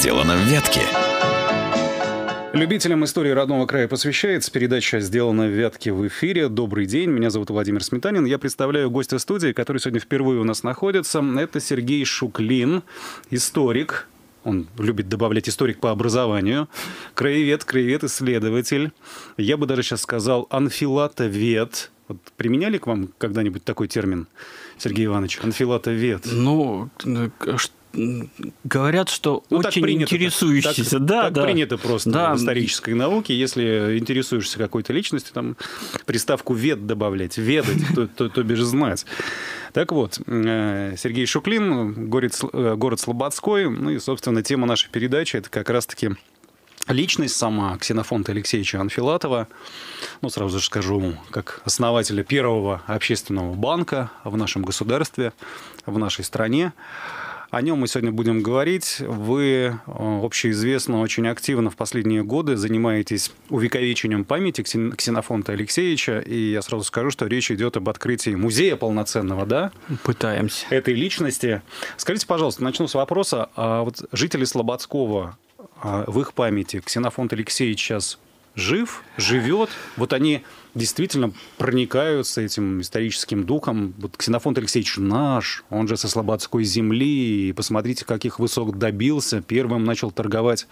сделано в ветке. Любителям истории родного края посвящается передача «Сделана в Вятке» в эфире. Добрый день, меня зовут Владимир Сметанин. Я представляю гостя студии, который сегодня впервые у нас находится. Это Сергей Шуклин, историк, он любит добавлять историк по образованию, краевед, краевед-исследователь. Я бы даже сейчас сказал анфилатовед. Вот применяли к вам когда-нибудь такой термин, Сергей Иванович, анфилатовед? Ну, говорят, что ну, очень принято, интересующийся. Так, да, так да. принято просто да. в исторической науке. Если интересуешься какой-то личностью, там приставку «вед» добавлять, «ведать», то, то, то бишь знать. Так вот, э, Сергей Шуклин, город, э, город Слободской. Ну и, собственно, тема нашей передачи – это как раз-таки личность сама Ксенофонта Алексеевича Анфилатова. Ну, сразу же скажу, как основателя первого общественного банка в нашем государстве, в нашей стране. О нем мы сегодня будем говорить. Вы, э, общеизвестно, очень активно в последние годы занимаетесь увековечением памяти Ксенофонта Алексеевича. И я сразу скажу, что речь идет об открытии музея полноценного, да? Пытаемся. Этой личности. Скажите, пожалуйста, начну с вопроса. А вот жители Слободского, а в их памяти Ксенофонт Алексеевич сейчас жив, живет. Вот они действительно проникаются этим историческим духом. Вот Ксенофонт Алексеевич наш, он же со Слободской земли, и посмотрите, каких высот добился. Первым начал торговать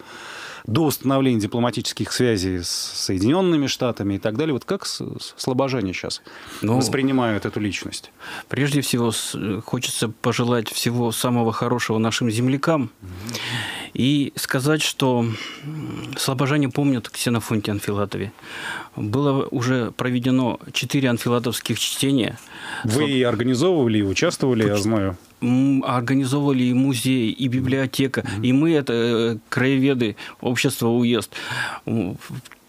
до установления дипломатических связей с Соединенными Штатами и так далее. Вот как слобожане сейчас ну, воспринимают эту личность? Прежде всего, хочется пожелать всего самого хорошего нашим землякам угу. И сказать, что слобожане помнят Ксенофонте Анфилатове. Было уже проведено четыре анфилатовских чтения. Вы Слоб... организовывали и участвовали, Поч... я знаю организовывали и музей, и библиотека, mm-hmm. и мы, это э, краеведы, общество «Уезд».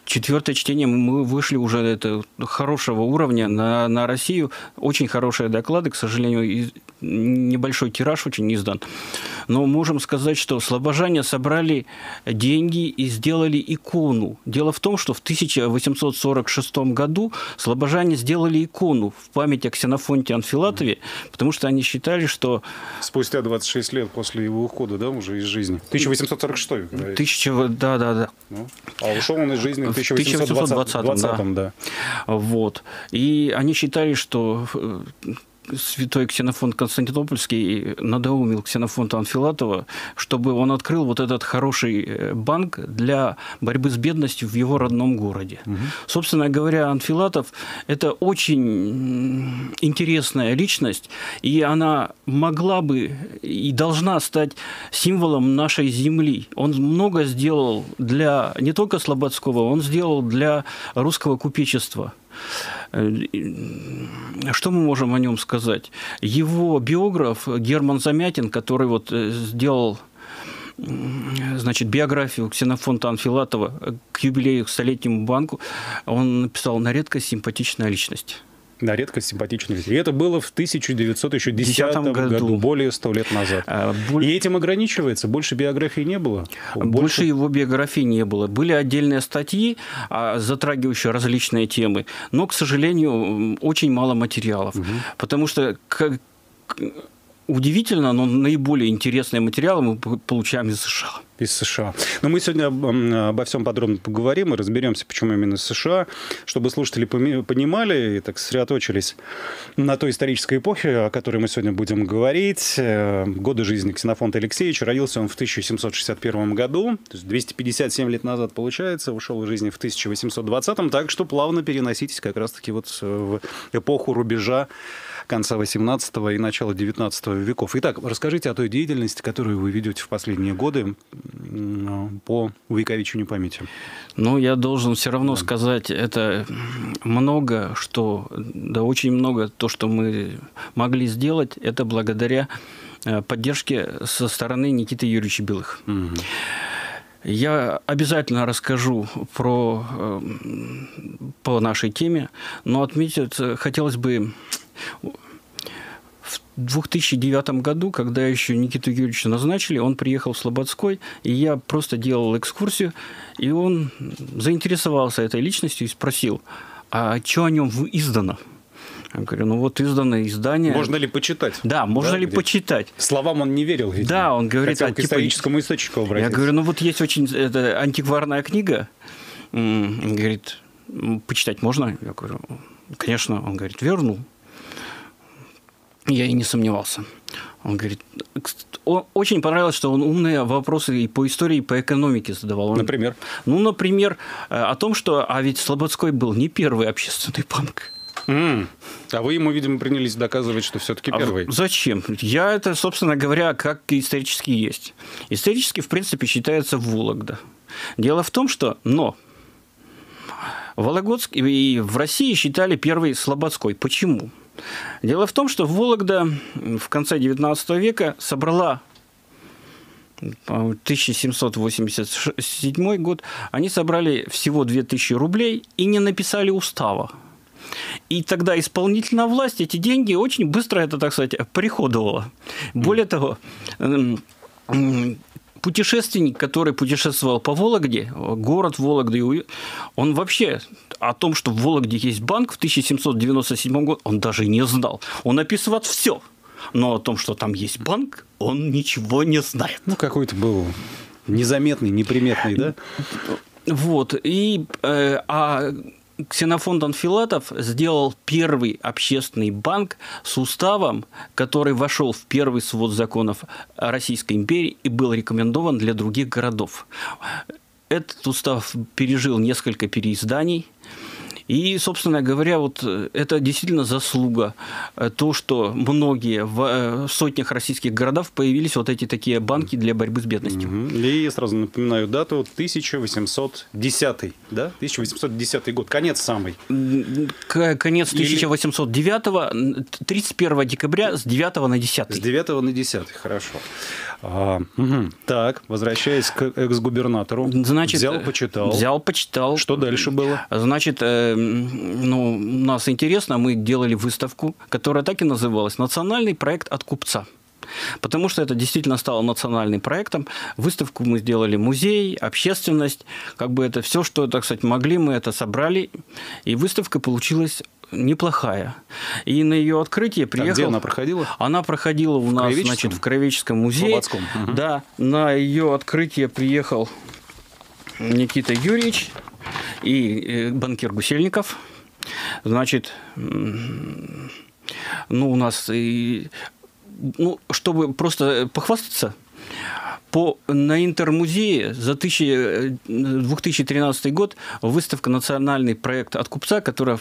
Четвертое чтение мы вышли уже это хорошего уровня на, на Россию. Очень хорошие доклады, к сожалению, небольшой тираж очень издан. Но можем сказать, что слобожане собрали деньги и сделали икону. Дело в том, что в 1846 году слобожане сделали икону в память о Ксенофонте Анфилатове, потому что они считали, что... Спустя 26 лет после его ухода, да, уже из жизни? 1846 Тысяча, да, да, да. Ну, а ушел он из жизни в 1820, 1820 да. Вот. И они считали, что э, святой Ксенофонт Константинопольский надоумил Ксенофонта Анфилатова, чтобы он открыл вот этот хороший э, банк для борьбы с бедностью в его родном городе. Угу. Собственно говоря, Анфилатов – это очень интересная личность, и она могла бы и должна стать символом нашей земли. Он много сделал для не только Слободского, он сделал для русского купечества. Э, что мы можем о нем сказать? Его биограф Герман Замятин, который вот э, сделал значит, биографию Ксенофонта Анфилатова к юбилею к столетнему банку, он написал «На редкость симпатичная личность» на редкость симпатичных. И это было в 1910 году. году, более ста лет назад. А, боль... И этим ограничивается? Больше биографии не было? Больше... Больше его биографии не было. Были отдельные статьи, а, затрагивающие различные темы, но, к сожалению, очень мало материалов. Угу. Потому что удивительно, но наиболее интересные материалы мы получаем из США. Из США. Но мы сегодня обо всем подробно поговорим и разберемся, почему именно США, чтобы слушатели понимали и так сосредоточились на той исторической эпохе, о которой мы сегодня будем говорить. Э, годы жизни Ксенофонта Алексеевича. Родился он в 1761 году, то есть 257 лет назад получается, ушел из жизни в 1820, так что плавно переноситесь как раз-таки вот в эпоху рубежа конца 18 и начала 19 веков. Итак, расскажите о той деятельности, которую вы ведете в последние годы по увековечению памяти. Ну, я должен все равно да. сказать, это много, что, да очень много, то, что мы могли сделать, это благодаря э, поддержке со стороны Никиты Юрьевича Белых. Угу. Я обязательно расскажу про, э, по нашей теме, но отметить хотелось бы 2009 году, когда еще Никиту Юрьевича назначили, он приехал в Слободской, и я просто делал экскурсию, и он заинтересовался этой личностью и спросил, а что о нем издано? Я говорю, ну вот издано издание. Можно ли почитать? Да, можно да, ли где? почитать? Словам он не верил, видимо. Да, он говорит... Хотел а, к типа, историческому источнику обратиться. Я говорю, ну вот есть очень это, антикварная книга. Он говорит, почитать можно? Я говорю, конечно. Он говорит, вернул. Я и не сомневался. Он говорит, очень понравилось, что он умные вопросы и по истории, и по экономике задавал. Он, например? Ну, например, э, о том, что, а ведь Слободской был не первый общественный банк. Mm. А вы ему, видимо, принялись доказывать, что все-таки а первый. А зачем? Я это, собственно говоря, как исторически есть. Исторически, в принципе, считается Вологда. Дело в том, что, но Вологодск и в России считали первый Слободской. Почему? Дело в том, что Вологда в конце XIX века собрала 1787 год, они собрали всего 2000 рублей и не написали устава. И тогда исполнительная власть эти деньги очень быстро, это, так сказать, приходовала. Более того, путешественник, который путешествовал по Вологде, город Вологды, он вообще о том, что в Вологде есть банк в 1797 году, он даже не знал. Он описывает все. Но о том, что там есть банк, он ничего не знает. Ну, какой-то был незаметный, неприметный, да? Вот. И, э, а Ксенофонт Анфилатов сделал первый общественный банк с уставом, который вошел в первый свод законов Российской империи и был рекомендован для других городов. Этот устав пережил несколько переизданий – и, собственно говоря, вот э, это действительно заслуга. Э, то, что многие в э, сотнях российских городов появились вот эти такие банки для борьбы с бедностью. Угу. И я сразу напоминаю дату 1810, да? 1810 год, конец самый. Конец 1809, 31 декабря с 9 на 10. С 9 на 10, хорошо. А, угу. Так, возвращаясь к экс-губернатору. Значит, взял, почитал. Взял, почитал. Что дальше было? Значит, э, ну, нас интересно, мы делали выставку, которая так и называлась «Национальный проект от купца». Потому что это действительно стало национальным проектом. Выставку мы сделали музей, общественность, как бы это все, что, так сказать, могли, мы это собрали. И выставка получилась неплохая. И на ее открытие приехал... А где она проходила? Она проходила у нас, значит, в Кровеческом музее. Угу. Да, на ее открытие приехал Никита Юрьевич и э, банкир Гусельников. Значит, ну, у нас и ну, чтобы просто похвастаться, по, на Интермузее за 1000, 2013 э, год выставка «Национальный проект от купца», которая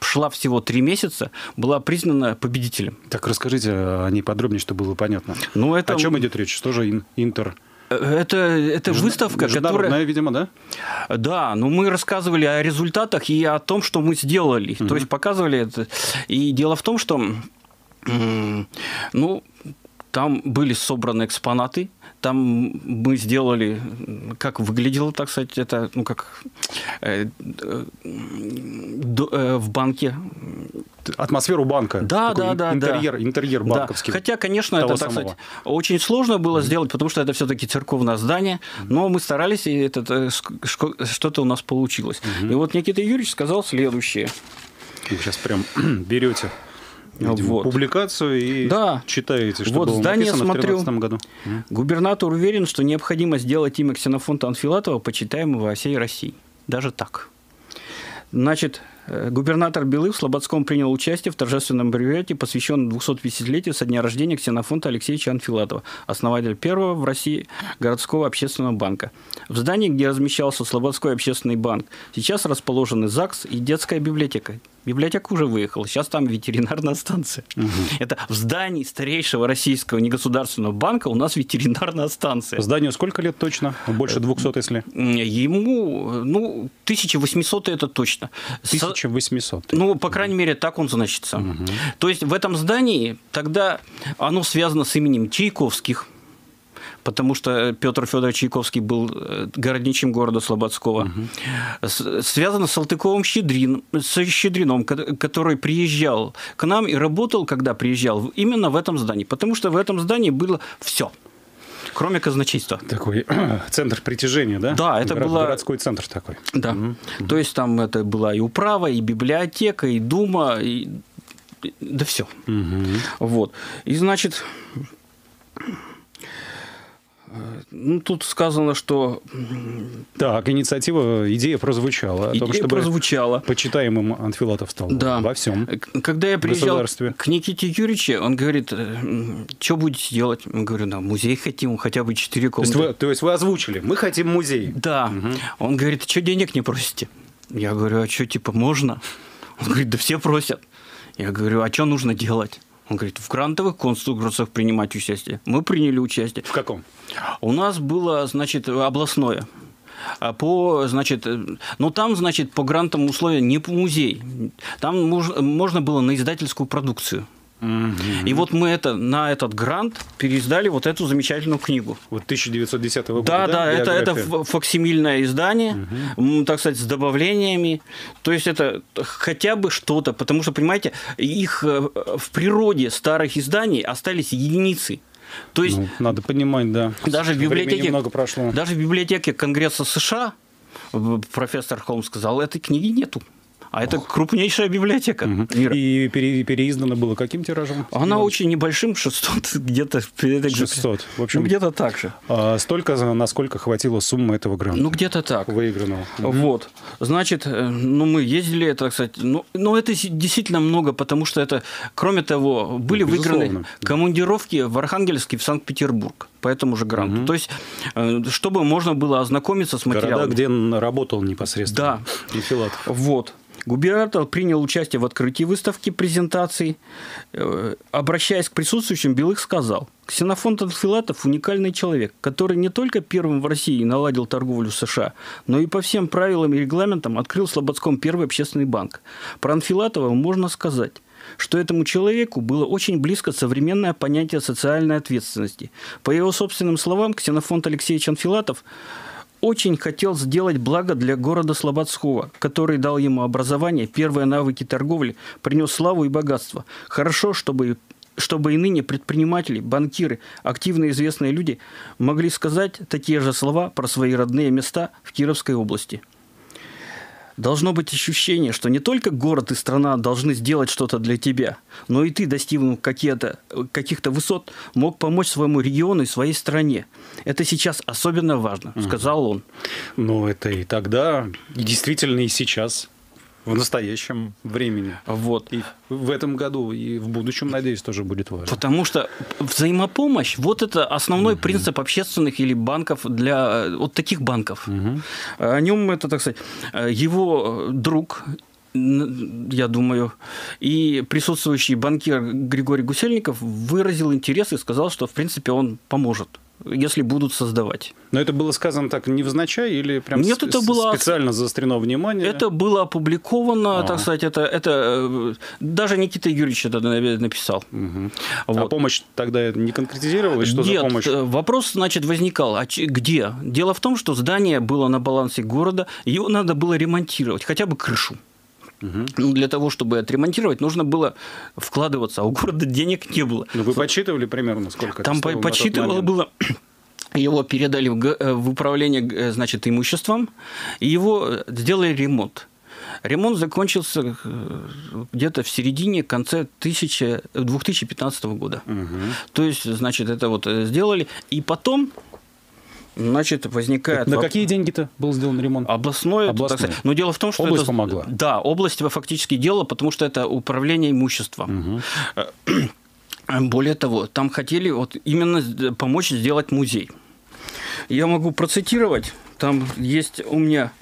шла всего три месяца, была признана победителем. Так расскажите о ней подробнее, чтобы было понятно. Ну, это... О чем идет речь? Что же Интер? Это, это Между... выставка, которая... видимо, да? Да, но мы рассказывали о результатах и о том, что мы сделали. Угу. То есть показывали это. И дело в том, что ну, там были собраны экспонаты, там мы сделали, как выглядело, так сказать, это, ну, как э, э, э, в банке. Атмосферу банка. Да, да, да. Интерьер, да. интерьер банковский. Да. Хотя, конечно, это, так сказать, очень сложно было mm-hmm. сделать, потому что это все-таки церковное здание, но мы старались, и это, э, что-то у нас получилось. Mm-hmm. И вот Никита Юрьевич сказал следующее. Вы сейчас прям берете вот. публикацию и да. читаете, что вот было здание написано смотрю. в 2013 году. Губернатор уверен, что необходимо сделать имя Ксенофонта Анфилатова почитаемым во всей России. Даже так. Значит, губернатор Белых в Слободском принял участие в торжественном мероприятии, посвященном 250-летию со дня рождения Ксенофонта Алексеевича Анфилатова, основателя первого в России городского общественного банка. В здании, где размещался Слободской общественный банк, сейчас расположены ЗАГС и детская библиотека. Библиотека уже выехала, сейчас там ветеринарная станция. Угу. Это в здании старейшего российского негосударственного банка у нас ветеринарная станция. Зданию сколько лет точно? Больше 200, если? Ему, ну, 1800 это точно. 1800. Ну, по крайней мере, так он значится. Угу. То есть в этом здании тогда оно связано с именем Чайковских, потому что Петр Федорович Чайковский был э, городничим города Слободского. Угу. Связано с Салтыковым Щедрин, с Щедрином, который приезжал к нам и работал, когда приезжал, именно в этом здании, потому что в этом здании было все – кроме казначейства. Такой центр притяжения, да? Да, это Город, была... Городской центр такой. Да. Угу. То есть там это была и управа, и библиотека, и дума, и да все. Вот. И, значит, ну, тут сказано, что... Так, инициатива, идея прозвучала. О том, идея чтобы прозвучала. Почитаемым Анфилатов стал да. во всем. Когда я приезжал к Никите Юрьевичу, он говорит, что будете делать? Я говорю, да, музей хотим, хотя бы четыре комнаты. То есть, вы, то есть вы озвучили, мы хотим музей. Да. Угу. Он говорит, что денег не просите? Я говорю, а что, типа, можно? Он говорит, да все просят. Я говорю, а что нужно делать? Он говорит, в грантовых конкурсах принимать участие. Мы приняли участие. В каком? У нас было, значит, областное. А по, значит, ну там, значит, по грантам условия не по музей. Там можно было на издательскую продукцию. И вот мы это, на этот грант переиздали вот эту замечательную книгу. Вот 1910 года, да? Да, да, это, это факсимильное издание, угу. так сказать, с добавлениями. То есть это хотя бы что-то, потому что, понимаете, их э, в природе старых изданий остались единицы. То есть, ну, надо понимать, да. Даже в библиотеке, много прошло. Даже в библиотеке Конгресса США профессор Холм сказал, этой книги нету. А это крупнейшая библиотека угу. И пере, переиздано было каким тиражом? Она ну, очень небольшим, 600 где-то. 600, в общем. Ну, где-то так же. А, столько, насколько хватило суммы этого гранта? Ну, где-то так. Выигранного. Вот. Значит, э, ну, мы ездили, так сказать, ну, ну, это действительно много, потому что это, кроме того, были Безусловно. выиграны командировки в Архангельск и в Санкт-Петербург по этому же гранту. Угу. То есть, э, чтобы можно было ознакомиться с материалом. Города, где работал непосредственно. Да. Ефилатов. Вот. Губернатор принял участие в открытии выставки презентаций. Э, обращаясь к присутствующим, Белых сказал, Ксенофонт Анфилатов – уникальный человек, который не только первым в России наладил торговлю США, но и по всем правилам и регламентам открыл в Слободском первый общественный банк. Про Анфилатова можно сказать – что этому человеку было очень близко современное понятие социальной ответственности. По его собственным словам, Ксенофонт Алексеевич Анфилатов очень хотел сделать благо для города Слободского, который дал ему образование, первые навыки торговли, принес славу и богатство. Хорошо, чтобы чтобы и ныне предприниматели, банкиры, активно известные люди могли сказать такие же слова про свои родные места в Кировской области – должно быть ощущение, что не только город и страна должны сделать что-то для тебя, но и ты, достигнув каких-то высот, мог помочь своему региону и своей стране. Это сейчас особенно важно, сказал он. Ну, это и тогда, и действительно и сейчас в настоящем времени. Вот. И в этом году, и в будущем, надеюсь, тоже будет важно. Потому что взаимопомощь, вот это основной угу. принцип общественных или банков для э, вот таких банков. Угу. О нем это, так сказать, э, его друг я думаю, и присутствующий банкир Григорий Гусельников выразил интерес и сказал, что, в принципе, он поможет если будут создавать. Но это было сказано так невзначай или прям Нет, это было специально заострено внимание? Это было опубликовано, а. так сказать, это, это э, даже Никита Юрьевич это написал. Угу. Вот. А помощь тогда не конкретизировалась? Что Нет, за помощь? Э, вопрос, значит, возникал, а где? Дело в том, что здание было на балансе города, его надо было ремонтировать, хотя бы крышу. Угу. Ну, для того, чтобы отремонтировать, нужно было вкладываться, а у города денег не было. Ну, вы подсчитывали примерно, сколько Там это подсчитывало было его передали в, э, в управление э, значит, имуществом, и его э, сделали ремонт. Ремонт закончился где-то в середине, конце 1000, 2015 года. Угу. То есть, значит, это вот сделали. И потом Значит, возникает... На какие деньги-то был сделан ремонт? Областной. Областной. Так Но дело в том, что... Область это... помогла? Да, область фактически делала, потому что это управление имуществом. Угу. Более того, там хотели вот именно помочь сделать музей. Я могу процитировать. Там есть у меня...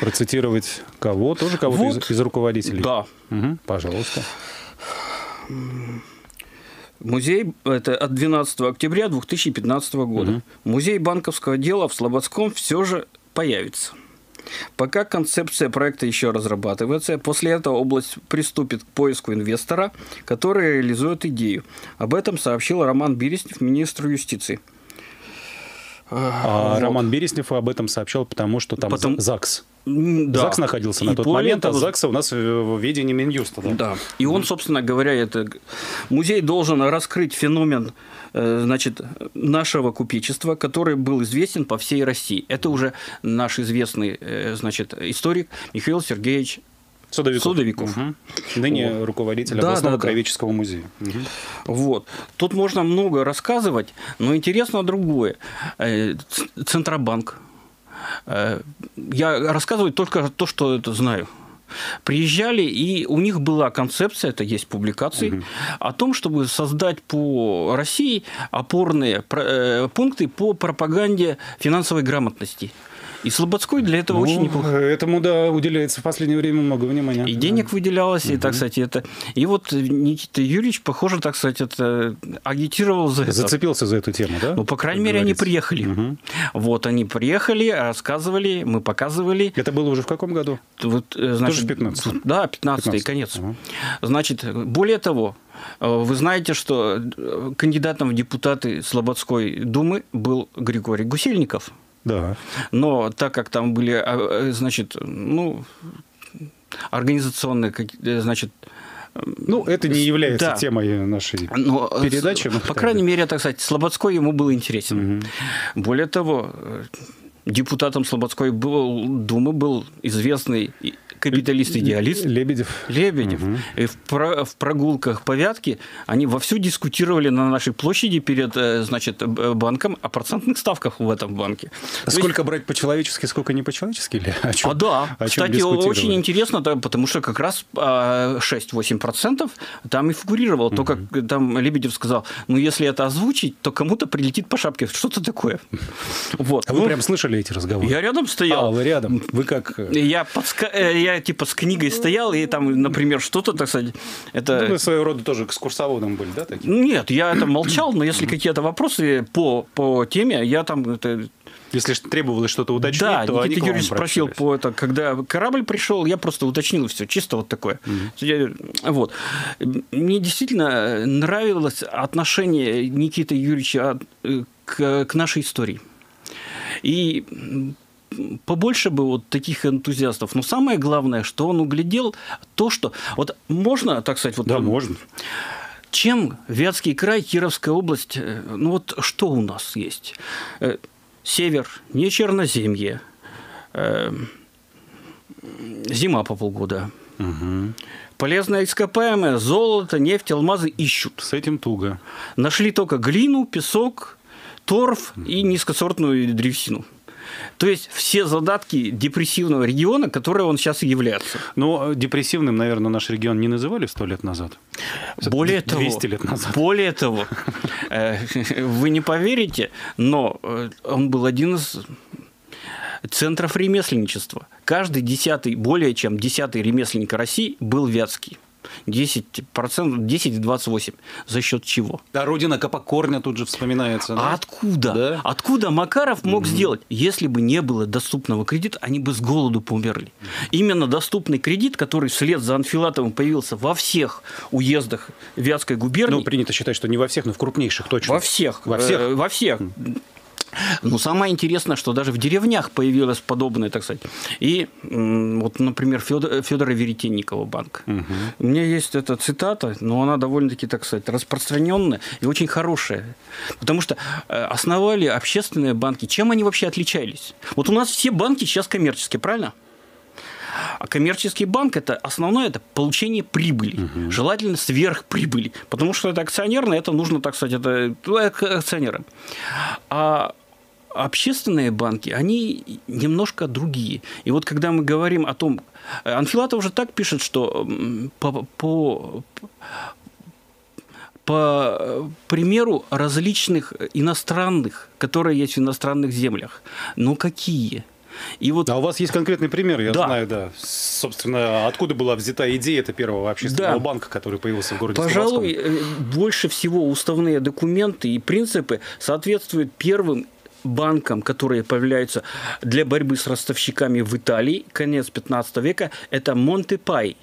Процитировать кого? Тоже кого-то вот. из, из руководителей? Да. Угу. Пожалуйста. Музей, это от 12 октября 2015 года. Угу. Музей банковского дела в Слободском все же появится. Пока концепция проекта еще разрабатывается, после этого область приступит к поиску инвестора, который реализует идею. Об этом сообщил Роман Береснев, министру юстиции. А вот. Роман Береснев об этом сообщал, потому что там Потом... ЗАГС. Да. ЗАГС находился и на тот момент, а того... а ЗАГСа у нас в ведении Минюста. Да. да. И он, собственно говоря, это музей должен раскрыть феномен э, значит, нашего купечества, который был известен по всей России. Это уже наш известный э, значит, историк Михаил Сергеевич Судовиков. Судовиков. Угу. Ныне вот. руководитель да, областного да, краеведческого да. музея. Угу. Вот. Тут можно много рассказывать, но интересно другое. Э, Центробанк. Э, я рассказываю только то, что это знаю приезжали, и у них была концепция, это есть публикации, угу. о том, чтобы создать по России опорные э, пункты по пропаганде финансовой грамотности. И Слободской для этого ну, очень неплохо. Этому, да, уделяется в последнее время много внимания. И да. денег выделялось, угу. и, так сказать, это... И вот Никита Юрьевич, похоже, так сказать, это агитировал за это. Зацепился за эту тему, да? Ну, по крайней мере, говорится. они приехали. Угу. Вот, они приехали, рассказывали, мы показывали. Это было уже в каком году? Вот, э, значит, Тоже 15 Да, 15 15 конец. Угу. Значит, более того, э, вы знаете, что э, кандидатом в депутаты Слободской думы был Григорий Гусельников. Да. Но так как там были, а, э, значит, ну, организационные, э, значит, ну, это не является да. темой нашей Но, передачи. По крайней мере, так сказать, Слободской ему был интересен. Угу. Более того, депутатом Слободской был, Думы был известный капиталист-идеалист. Лебедев. Лебедев. Угу. И в, про, в прогулках по Вятке они вовсю дискутировали на нашей площади перед э, значит, банком о процентных ставках в этом банке. Сколько есть... брать по-человечески, сколько не по-человечески? Или о чем, а да, о чем кстати, очень интересно, да, потому что как раз 6-8% а, там и фигурировало. Угу. То, как там Лебедев сказал, ну, если это озвучить, то кому-то прилетит по шапке. Что-то такое. Вот. А вы ну, прям слышали эти разговоры? Я рядом стоял. А, вы рядом. Вы как? Я, подска... Э, я типа с книгой стоял, и там, например, что-то, так сказать, это... Ну, вы своего рода тоже экскурсоводом были, да? Такие? Нет, я там молчал, но если какие-то вопросы по, по теме, я там это, если требовалось что-то уточнить, да, то Никита Юрьевич спросил по это, когда корабль пришел, я просто уточнил все, чисто вот такое. Угу. Вот. Мне действительно нравилось отношение Никиты Юрьевича э, к, к нашей истории. И побольше бы вот таких энтузиастов. Но самое главное, что он углядел то, что... Вот можно, так сказать... Вот, да, можно. Чем Вятский край, Кировская область, э, ну вот что у нас есть? Э, север, не черноземье, э, зима по полгода. Угу. Полезное ископаемое, золото, нефть, алмазы ищут. С этим туго. Нашли только глину, песок, торф и низкосортную древесину. То есть все задатки депрессивного региона, который он сейчас и является. Ну, депрессивным, наверное, наш регион не называли сто лет назад. Более 200 того, 200 лет назад. Более того, э, вы не поверите, но э, он был один из центров ремесленничества. Каждый десятый, более чем десятый ремесленник России был вятский. 10%, 10-28. За счет чего? Да, родина Капокорня тут же вспоминается. Да? А откуда? Да? Откуда Макаров мог mm-hmm. сделать? Если бы не было доступного кредита, они бы с голоду померли. Именно доступный кредит, который вслед за Анфилатовым появился во всех уездах Вятской губернии. Ну, принято считать, что не во всех, но в крупнейших точно. Во всех. Во всех. Э, во всех. Но самое интересное, что даже в деревнях появилось подобное, так сказать. И вот, например, Федор, Федора Веретенникова банк. Угу. У меня есть эта цитата, но она довольно-таки, так сказать, распространенная и очень хорошая. Потому что э, основали общественные банки. Чем они вообще отличались? Вот у нас все банки сейчас коммерческие, правильно? А коммерческий банк это основное это получение прибыли, угу. желательно сверхприбыли, потому что это акционерное, это нужно, так сказать, это акционеры. А общественные банки, они немножко другие. И вот когда мы говорим о том, Анфилатов уже так пишет, что по, по, по примеру различных иностранных, которые есть в иностранных землях. Но какие? И вот... А у вас есть конкретный пример, я да. знаю, да. Собственно, откуда была взята идея это первого общественного да. банка, который появился в городе Пожалуй, Слободском? Э, больше всего уставные документы и принципы соответствуют первым банкам, которые появляются для борьбы с ростовщиками в Италии, конец 15 века, это Монтепай.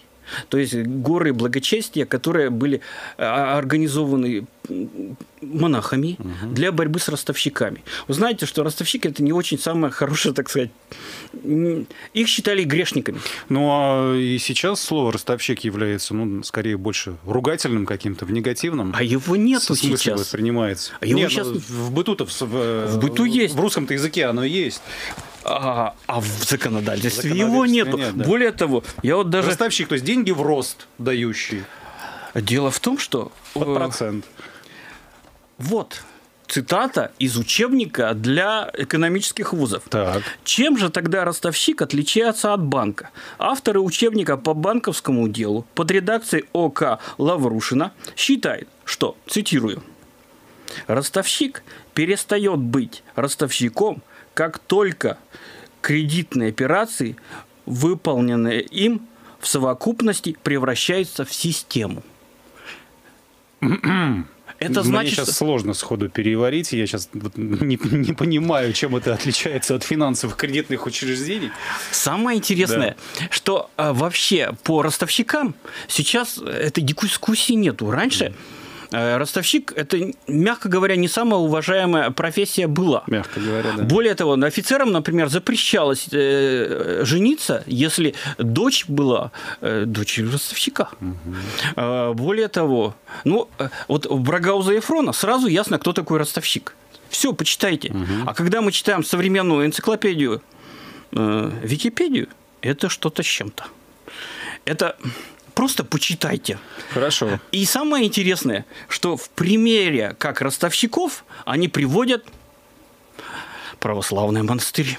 То есть горы благочестия, которые были а, организованы монахами угу. для борьбы с ростовщиками. Вы знаете, что ростовщики это не очень самое хорошее, так сказать, их считали грешниками. Ну а и сейчас слово ростовщик является, ну, скорее больше ругательным каким-то, в негативном. А его нету сейчас. воспринимается. А его Нет, сейчас... в быту-то в, в быту есть. В русском-то языке оно есть. А, а в законодательстве, его нету. Нет, да. Более того, я вот даже... Поставщик, то есть деньги в рост дающий. Дело в том, что... Под э, процент. Вот, цитата из учебника для экономических вузов. Так. Чем же тогда ростовщик отличается от банка? Авторы учебника по банковскому делу под редакцией ОК Лаврушина считают, что, цитирую, ростовщик перестает быть ростовщиком, как только кредитные операции, выполненные им, в совокупности превращаются в систему. Это значит, Мне сейчас сложно сходу переварить. Я сейчас не, не понимаю, чем это отличается от финансовых кредитных учреждений. Самое интересное, да. что а, вообще по ростовщикам сейчас этой дискуссии нету. Раньше mm Э, ростовщик – это, мягко говоря, не самая уважаемая профессия была. Мягко говоря, да. Более того, офицерам, например, запрещалось э, жениться, если дочь была э, дочерью ростовщика. Угу. Более того, ну, вот в Брагауза Ефрона сразу ясно, кто такой ростовщик. Все, почитайте. Угу. А когда мы читаем современную энциклопедию, э, Википедию, это что-то с чем-то. Это Просто почитайте. Хорошо. И самое интересное, что в примере как ростовщиков они приводят православные монастыри.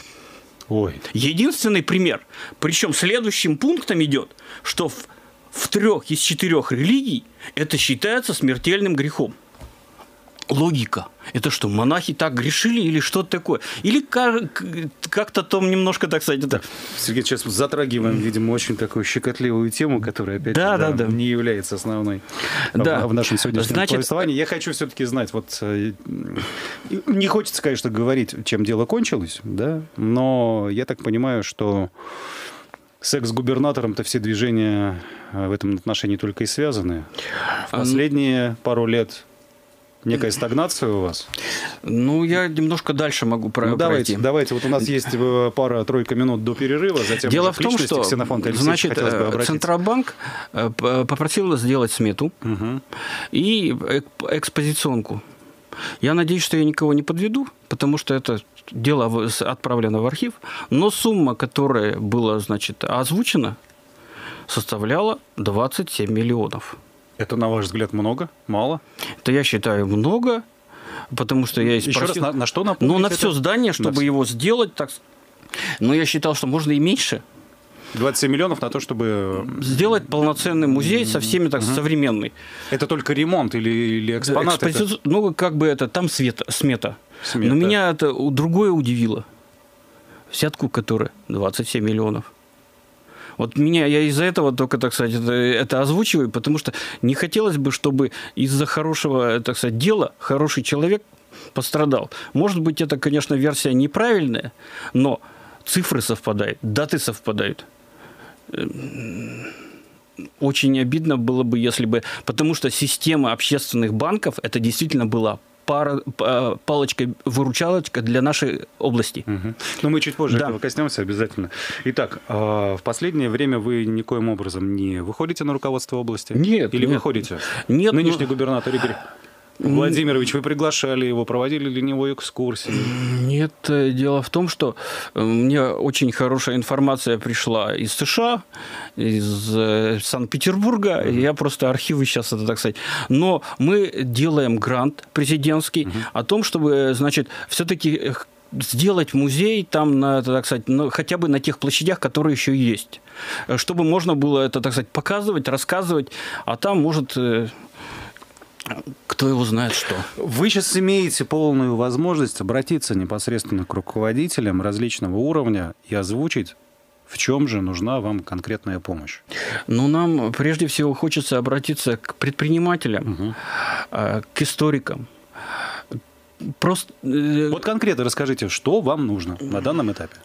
Ой. Единственный пример. Причем следующим пунктом идет, что в, в трех из четырех религий это считается смертельным грехом логика. Это что, монахи так грешили или что-то такое? Или как-то там немножко, так сказать, это... Сергей, сейчас затрагиваем, видимо, очень такую щекотливую тему, которая, опять да, да, да. не является основной да. в нашем сегодняшнем Значит... повествовании. Я хочу все-таки знать, вот э, не хочется, конечно, говорить, чем дело кончилось, да, но я так понимаю, что с экс-губернатором-то все движения э, в этом отношении только и связаны. В последние пару лет некая стагнация у вас? Ну, я немножко дальше могу про ну, давайте, пройти. Давайте, вот у нас есть э, пара-тройка минут до перерыва, затем Дело в том, что значит, э, Центробанк э, попросил сделать смету угу. и экспозиционку. Я надеюсь, что я никого не подведу, потому что это дело отправлено в архив, но сумма, которая была, значит, озвучена, составляла 27 миллионов. Это, на ваш взгляд, много? Мало? Это я считаю много, потому что я и Еще раз, на, на что напомнить? Ну, на это? все здание, чтобы на... его сделать так... Но я считал, что можно и меньше. 27 миллионов на то, чтобы... Сделать полноценный музей со всеми так угу. современный. Это только ремонт или, или экспонат? Экспози... Это... Ну, как бы это, там света, смета. смета. Но меня это другое удивило. Взятку, которая 27 миллионов. Вот меня, я из-за этого только, так сказать, это, это озвучиваю, потому что не хотелось бы, чтобы из-за хорошего, так сказать, дела хороший человек пострадал. Может быть, это, конечно, версия неправильная, но цифры совпадают, даты совпадают. Эм, очень обидно было бы, если бы... Потому что система общественных банков, это действительно была пара, палочка-выручалочка для нашей области. Угу. Ну, мы чуть позже да. этого коснемся обязательно. Итак, а, в последнее время вы никоим образом не выходите на руководство области? Нет. Или нет. выходите? Нет. Нынешний ну... губернатор Игорь Владимирович, вы приглашали его, проводили для него экскурсии? Нет, э, дело в том, что э, мне очень хорошая информация пришла из США, из э, Санкт-Петербурга. Mm-hmm. Я просто архивы сейчас, это так сказать. Но мы делаем грант президентский mm-hmm. о том, чтобы, значит, все-таки сделать музей там, на, так сказать, ну, хотя бы на тех площадях, которые еще есть. Чтобы можно было это, так сказать, показывать, рассказывать, а там, может, кто его знает что. Вы сейчас имеете полную возможность обратиться непосредственно к руководителям различного уровня и озвучить в чем же нужна вам конкретная помощь? Ну, нам прежде всего хочется обратиться к предпринимателям, угу. к историкам. Просто... Э, вот конкретно расскажите, что вам нужно на данном этапе?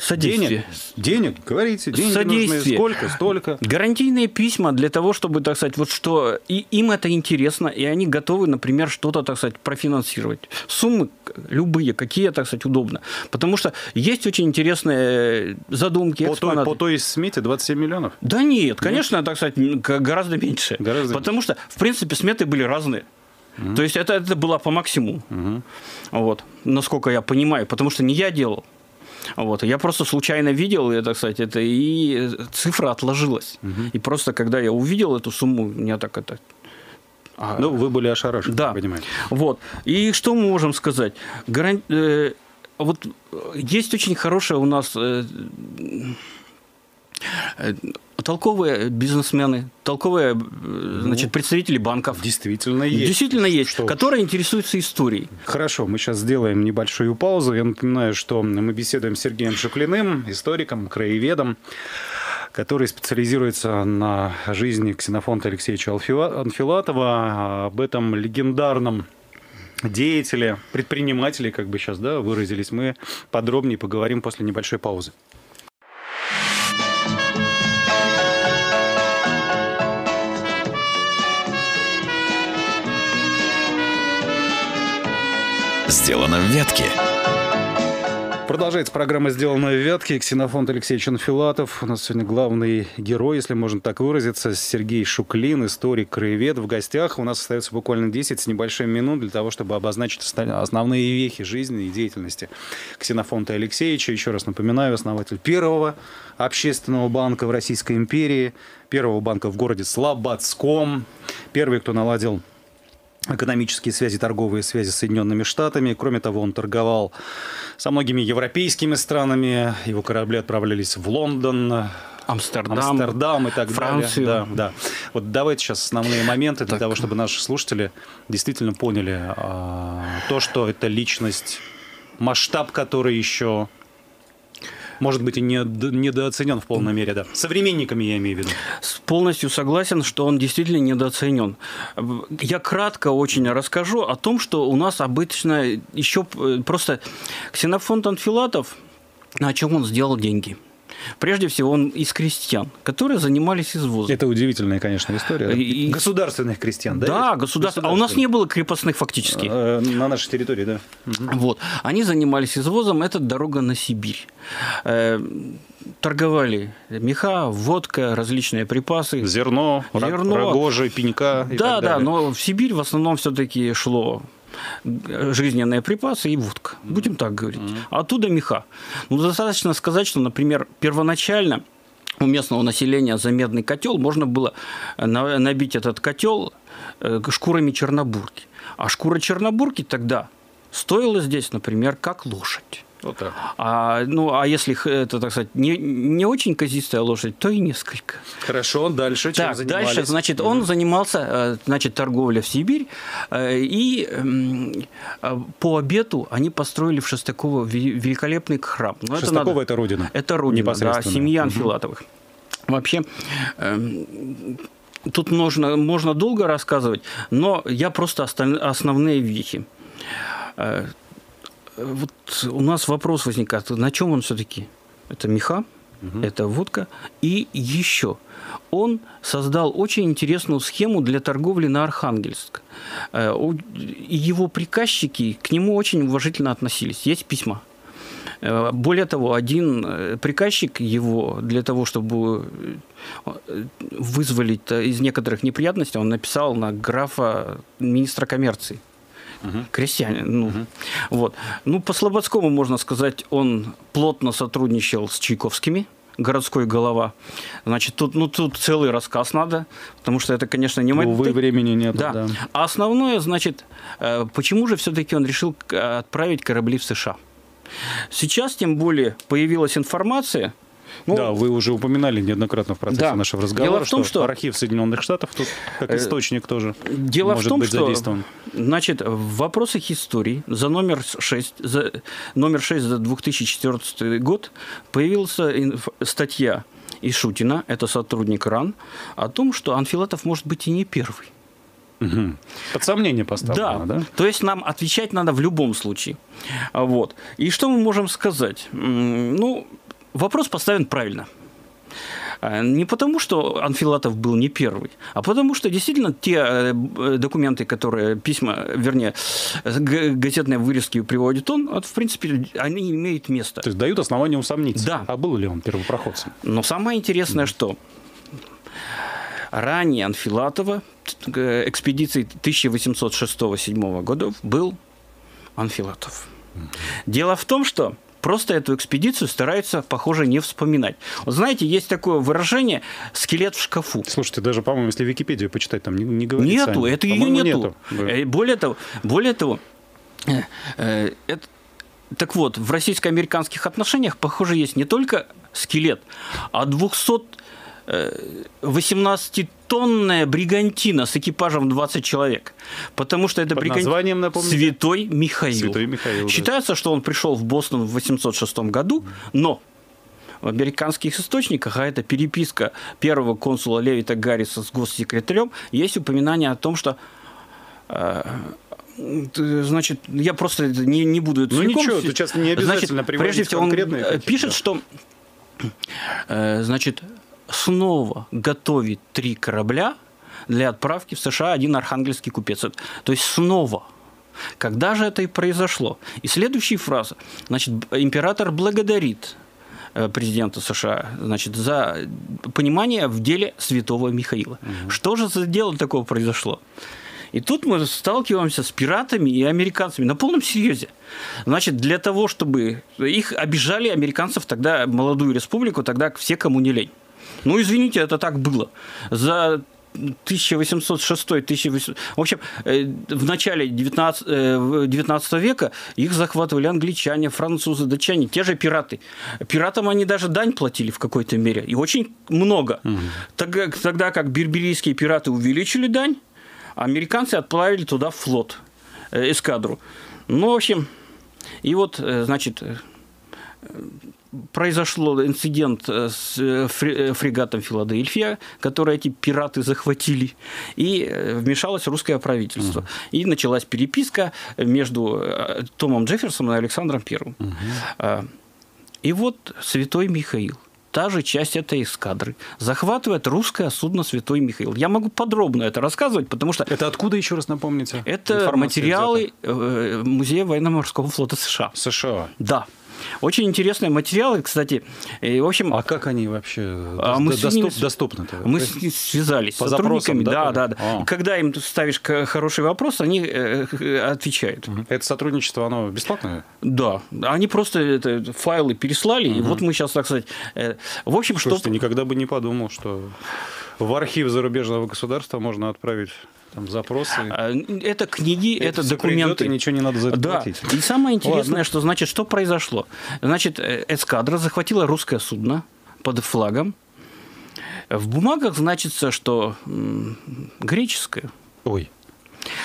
Содействие. Денег, денег говорите, деньги Содействие. нужны, сколько, столько. Гарантийные письма для того, чтобы, так сказать, вот что и им это интересно, и они готовы, например, что-то, так сказать, профинансировать. Суммы любые, какие, так сказать, удобно. Потому что есть очень интересные задумки, по той, по той смете 27 миллионов? Да нет, конечно, нет? так сказать, гораздо меньше. Гораздо потому меньше. что, в принципе, сметы были разные. Угу. То есть это, это было по максимуму. Угу. Вот, насколько я понимаю, потому что не я делал. Вот. Я просто случайно видел это, кстати, это, и цифра отложилась. Угу. И просто когда я увидел эту сумму, у меня так это а, ну, вы были ошарашены, да. понимаете. Вот. И что мы можем сказать? Гаран... Э, вот есть очень хорошая у нас э, э, толковые бизнесмены, толковые ну, значит, представители банков. Действительно есть. Действительно есть, что? которые интересуются историей. Хорошо, мы сейчас сделаем небольшую паузу. Я напоминаю, что мы беседуем с Сергеем Шуклиным, историком, краеведом который специализируется на жизни Ксенофонта Алексеевича Анфилатова, об этом легендарном деятеле, предпринимателе, как бы сейчас да, выразились, мы подробнее поговорим после небольшой паузы. Сделано в ветке Продолжается программа «Сделанная в Вятке». Ксенофонт Алексеевич Анфилатов. У нас сегодня главный герой, если можно так выразиться, Сергей Шуклин, историк, краевед. В гостях у нас остается буквально 10 с небольшим минут для того, чтобы обозначить основные вехи жизни и деятельности Ксенофонта Алексеевича. Еще раз напоминаю, основатель первого общественного банка в Российской империи, первого банка в городе Слободском, первый, кто наладил экономические связи, торговые связи с Соединенными Штатами. Кроме того, он торговал со многими европейскими странами. Его корабли отправлялись в Лондон, Амстердам, Амстердам и так Францию. далее. Да, да. Вот давайте сейчас основные моменты для так. того, чтобы наши слушатели действительно поняли а, то, что это личность, масштаб, который еще может быть, и не, недооценен в полной мере, да. Современниками я имею в виду. Полностью согласен, что он действительно недооценен. Я кратко очень расскажу о том, что у нас обычно еще э, просто Ксенофонт Анфилатов, на чем он сделал деньги – Прежде всего, он из крестьян, которые занимались извозом. Это удивительная, конечно, история. И... Государственных крестьян, да? Да, государственных. А у нас не было крепостных фактически. Э, на нашей территории, да. Вот. Они занимались извозом. Это дорога на Сибирь э, торговали меха, водка, различные припасы. Зерно, зерно рогожи, пенька. да, да, но в Сибирь в основном все-таки шло жизненные припасы и водка. Будем так говорить. оттуда меха. Ну, достаточно сказать, что, например, первоначально у местного населения за медный котел можно было набить этот котел э, шкурами чернобурки. А шкура чернобурки тогда стоила здесь, например, как лошадь. Вот так. А, ну, а если это, так сказать, не, не очень казистая лошадь, то и несколько. Хорошо, дальше чем так, занимались? Дальше, значит, он занимался, э, значит, торговлей в Сибирь, э, и э, по обету они построили в Шестаково великолепный храм. Но Шестакова это, надо, это родина? Это родина, да, семья Анфилатовых. Угу. Вообще, эм, тут можно, можно долго рассказывать, но я просто основные вехи вот у нас вопрос возникает, на чем он все-таки? Это меха, угу. это водка. И еще он создал очень интересную схему для торговли на Архангельск. Э, и его приказчики к нему очень уважительно относились. Есть письма. Э, более того, один э, приказчик его для того, чтобы вызволить из некоторых неприятностей, он написал на графа министра коммерции угу. крестьянин. Ну, угу. вот. ну, по Слободскому, можно сказать, он плотно сотрудничал с Чайковскими, городской голова. Значит, тут, ну, тут целый рассказ надо, потому что это, конечно, не. Увы, времени нет. Да. да. А основное, значит, э, почему же все-таки он решил отправить корабли в США? Сейчас, тем более, появилась информация, ну, да, вы уже упоминали неоднократно в процессе да. нашего разговора, Дело в том, что, что архив Соединенных Штатов тут как э, источник тоже Дело может в том, быть что, задействован. Значит, в вопросах истории за номер 6 за, номер 6 за 2014 год появилась статья из Шутина, это сотрудник РАН, о том, что Анфилатов может быть и не первый. Угу. Под сомнение поставлено, да. да? То есть нам отвечать надо в любом случае. Вот. И что мы можем сказать? Ну, вопрос поставлен правильно. А, не потому, что Анфилатов был не первый, а потому, что действительно те э, документы, которые, письма, вернее, газетные вырезки приводит он, вот, в принципе, они имеют место. То есть дают основания усомниться. Да. А был ли он первопроходцем? Но самое интересное, mm. что ранее Анфилатова, экспедиции 1806-1807 годов, был Анфилатов. Дело в том, что просто эту экспедицию стараются, похоже, не вспоминать. Вот знаете, есть такое выражение «скелет в шкафу». Слушайте, даже, по-моему, если Википедию почитать, там не, не говорится. Нету, это ее нету. нету. Э, более того, более того, э, э, это, так вот, в российско-американских отношениях, похоже, есть не только скелет, а 200 18-тонная бригантина с экипажем 20 человек. Потому что это Под бригантина названием, напомните? Святой Михаил. Святой Михаил. Считается, да. что он пришел в Бостон в 806 году, но в американских источниках, а это переписка первого консула Левита Гарриса с госсекретарем, есть упоминание о том, что э, значит, я просто не, не буду... Ну ничего, сейчас не обязательно значит, прежде всего, он пишет, что э, значит, снова готовит три корабля для отправки в США один архангельский купец. То есть снова. Когда же это и произошло? И следующая фраза. Значит, император благодарит э, президента США значит, за понимание в деле святого Михаила. Угу. Что же за дело такого произошло? И тут мы сталкиваемся с пиратами и американцами на полном серьезе. Значит, для того, чтобы их обижали американцев тогда, молодую республику, тогда все, кому не лень. Ну, извините, это так было. За 1806-1800... В общем, э, в начале 19, 19 э, века их захватывали англичане, французы, датчане, те же пираты. Пиратам они даже дань платили в какой-то мере, и очень много. Угу. Тогда, тогда как берберийские пираты увеличили дань, американцы отправили туда флот, э, эскадру. Ну, в общем, и вот, значит, произошел инцидент э, с э, э, фрегатом «Филадельфия», который эти пираты захватили, и вмешалось русское правительство. Угу. И началась переписка между Томом Джефферсоном и Александром Первым. Угу. И вот святой Михаил та же часть этой эскадры захватывает русское судно «Святой Михаил». Я могу подробно это рассказывать, потому что... Это откуда, еще раз напомните? Это материалы взята? Музея военно-морского флота США. США? Да. Очень интересные материалы, кстати. И, в общем, а как они вообще а мы доступ, ними, доступны? -то? Мы связались По с сотрудниками. Да, да, да. А. Когда им ставишь хороший вопрос, они э, э, отвечают. Это сотрудничество, оно бесплатное? Да. Они просто это, файлы переслали, угу. и вот мы сейчас, так сказать... Э, в общем, что... Слушайте, никогда бы не подумал, что в архив зарубежного государства можно отправить там запросы. А, это книги, это, это документы. Придет, и ничего не надо за это да. платить. И самое интересное, Ладно. что значит, что произошло. Значит, э, эскадра захватила русское судно под флагом. В бумагах значится, что греческое. Ой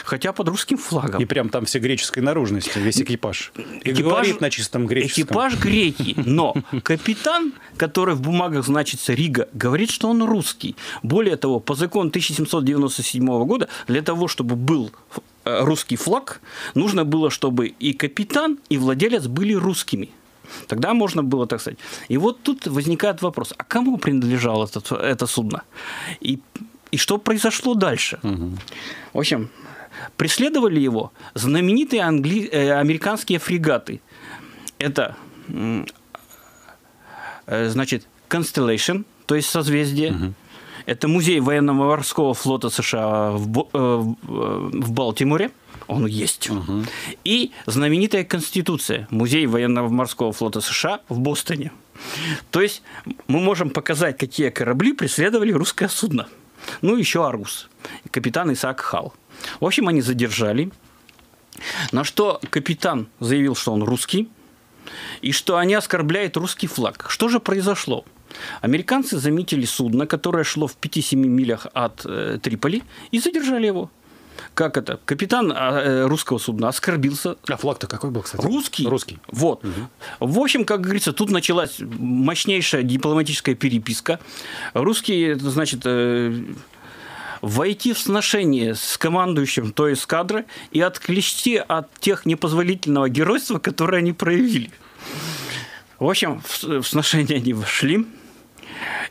хотя под русским флагом. И прям там все греческой наружности, весь экипаж. И экипаж, говорит на чистом греческом. Экипаж греки, но капитан, который в бумагах значится Рига, говорит, что он русский. Более того, по закону 1797 года, для того, чтобы был э, русский флаг, нужно было, чтобы и капитан, и владелец были русскими. Тогда можно было так сказать. И вот тут возникает вопрос, а кому принадлежало это, это судно? И, и что произошло дальше? Угу. В общем, преследовали его знаменитые англи... Э, американские фрегаты. Это, э, значит, Constellation, то есть созвездие. Угу. Это музей военно-морского флота США в, э, в Балтиморе. Он есть. Угу. И знаменитая Конституция, музей военно-морского флота США в Бостоне. То есть мы можем показать, какие корабли преследовали русское судно. Ну, еще Аргус, капитан Исаак Хал. В общем, они задержали. На что капитан заявил, что он русский, и что они оскорбляют русский флаг. Что же произошло? Американцы заметили судно, которое шло в 5-7 милях от э, Триполи, и задержали его. Как это? Капитан а, э, русского судна оскорбился. А флаг-то какой был, кстати? Русский. Русский. Вот. Угу. В общем, как говорится, тут началась мощнейшая дипломатическая переписка. Русские, значит, э, войти в сношение с командующим той эскадры и отклещти от тех непозволительного геройства, которое они проявили. В общем, в сношение они вошли,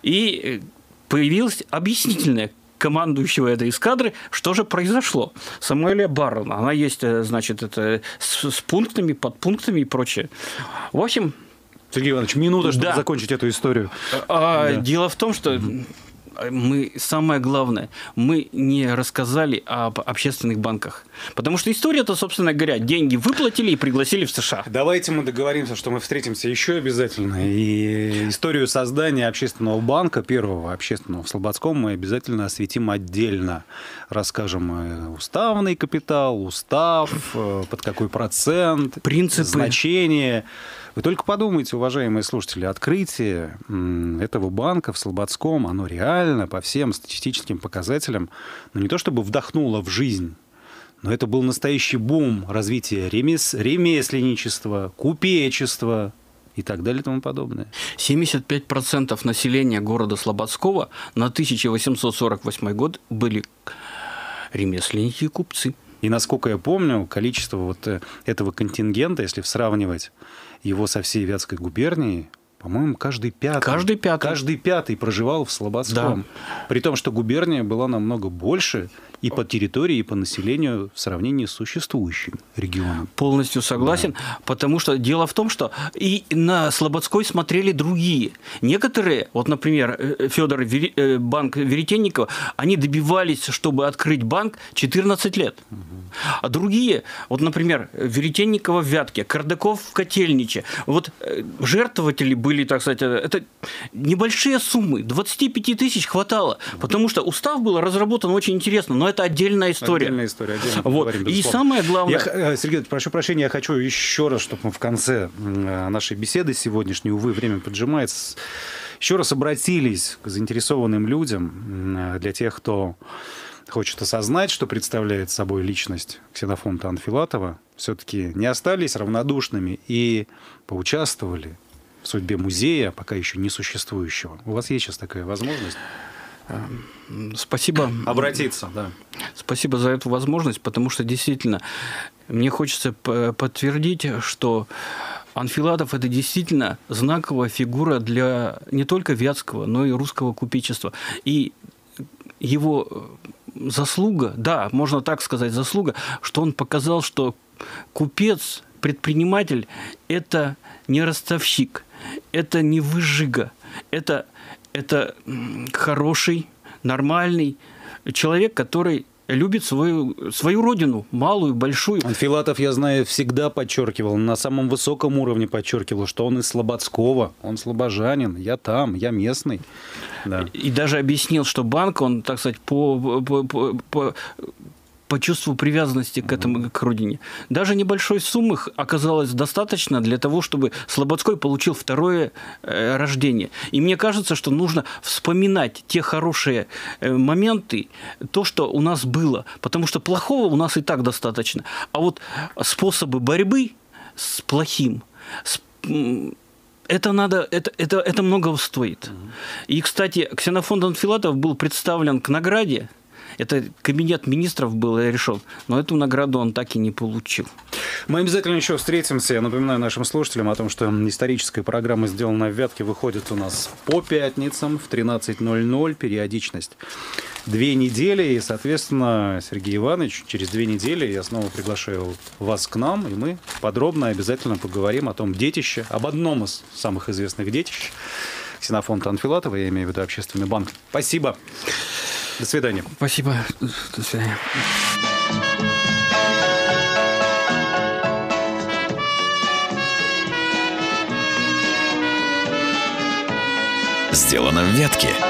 и появилась объяснительная командующего этой эскадры, что же произошло. Самуэлия Баррона, она есть, э, значит, это с, с пунктами, подпунктами и прочее. В общем... Сергей Иванович, минута, чтобы да. закончить эту историю. А, да. Дело в том, что мы, самое главное, мы не рассказали об общественных банках. Потому что история-то, собственно говоря, деньги выплатили и пригласили в США. Давайте мы договоримся, что мы встретимся еще обязательно. И историю создания общественного банка, первого общественного в Слободском, мы обязательно осветим отдельно. Расскажем э, уставный капитал, устав, э, под какой процент, принципы, значение. Вы только подумайте, уважаемые слушатели, открытие этого банка в Слободском, оно реально по всем статистическим показателям, ну не то чтобы вдохнуло в жизнь, но это был настоящий бум развития ремес... ремесленничества, купечества, и так далее и тому подобное. 75% населения города Слободского на 1848 год были ремесленники и купцы. И насколько я помню, количество вот э, этого контингента, если сравнивать его со всей Вятской губернией, по-моему, каждый пятый. Каждый пятый. Каждый пятый проживал в Слободском. Да. При том, что губерния была намного больше и по территории, и по населению в сравнении с существующим регионом. Полностью согласен, да. потому что дело в том, что и на Слободской смотрели другие. Некоторые, вот, например, э, Федор э, банк Веретенникова, они добивались, чтобы открыть банк 14 лет. Угу. А другие, вот, например, Веретенникова в Вятке, Кардаков в Котельниче, вот э, жертвователи были, так сказать, это небольшие суммы, 25 тысяч хватало, потому что устав был разработан очень интересно, но это отдельная история. Отдельная история. Отдельно вот. И самое главное... Я, Сергей, прошу прощения, я хочу еще раз, чтобы мы в конце нашей беседы сегодняшней, увы, время поджимается, еще раз обратились к заинтересованным людям, для тех, кто хочет осознать, что представляет собой личность Ксенофонта Анфилатова, все-таки не остались равнодушными и поучаствовали в судьбе музея, пока еще не существующего. У вас есть сейчас такая возможность? Эм, спасибо. Обратиться, да. Спасибо за эту возможность, потому что действительно мне хочется подтвердить, что Анфилатов – это действительно знаковая фигура для не только вятского, но и русского купечества. И его заслуга, да, можно так сказать, заслуга, что он показал, что купец, предприниматель – это не ростовщик, это не выжига, это, это хороший, нормальный человек, который любит свою, свою родину, малую, большую. Анфилатов, я знаю, всегда подчеркивал, на самом высоком уровне подчеркивал, что он из Слободского, он слобожанин, я там, я местный. Да. И даже объяснил, что банк, он, так сказать, по, по, по, по по чувству привязанности к этому, к родине. Даже небольшой суммы оказалось достаточно для того, чтобы Слободской получил второе э, рождение. И мне кажется, что нужно вспоминать те хорошие э, моменты, то, что у нас было. Потому что плохого у нас и так достаточно. А вот способы борьбы с плохим, с это надо, это, это, это много стоит. И, кстати, Ксенофонд Анфилатов был представлен к награде это кабинет министров был решен, но эту награду он так и не получил. Мы обязательно еще встретимся. Я напоминаю нашим слушателям о том, что историческая программа «Сделана в Вятке» выходит у нас по пятницам в 13.00, периодичность две недели, и, соответственно, Сергей Иванович, через две недели я снова приглашаю вас к нам, и мы подробно обязательно поговорим о том детище, об одном из самых известных детищ Ксенофонта Анфилатова, я имею в виду общественный банк. Спасибо. До свидания. Спасибо. До свидания. Сделано в ветке.